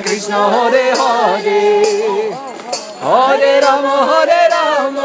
Krishna Krishna Hare Hare. Hare Ram Hare Ram.